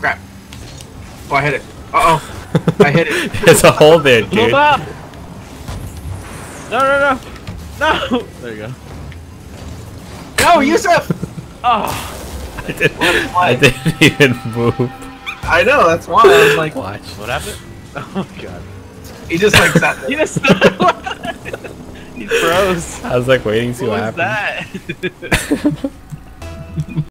Crap. Oh, I hit it. Uh oh. I hit it. it's a hole there, Move up! No, no, no! No! There you go. No, Yusuf! Oh! I didn't, I didn't even move. I know, that's why I was like, Watch. What happened? Oh my god. he just like sat there. He just. he froze. I was like waiting to see What what happened. that?